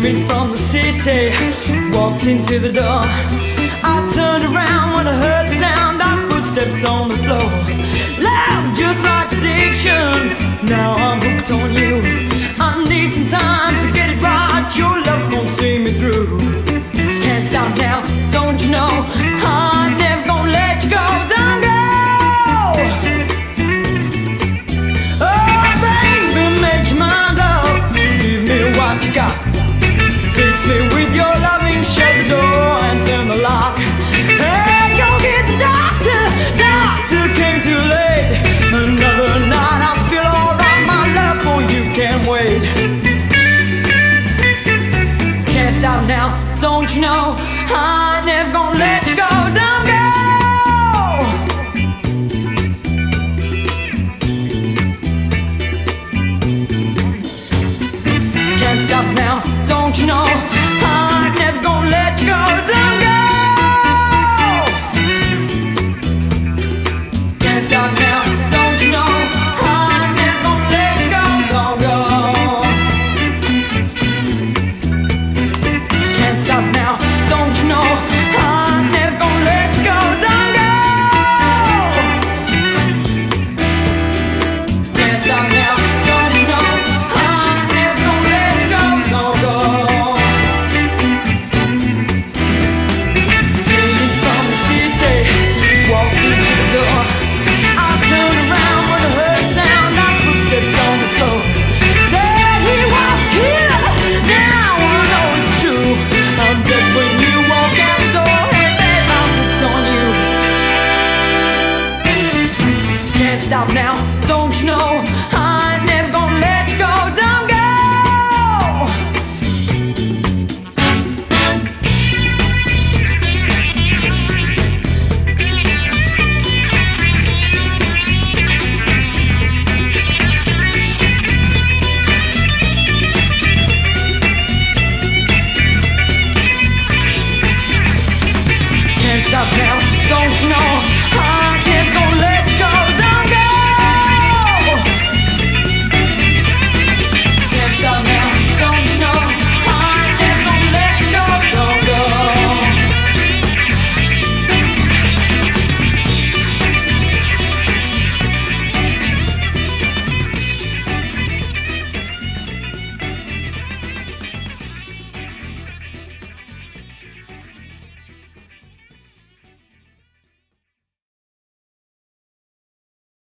came from the city, walked into the door. I turned around when I heard the sound of footsteps on the floor. Loud, just like addiction. Now I'm hooked on you. I need some time to get it right. Your love's gonna see me through. Can't stop now, I never gonna let stop now. Don't you know I never gonna let you go? Don't go. Can't stop now.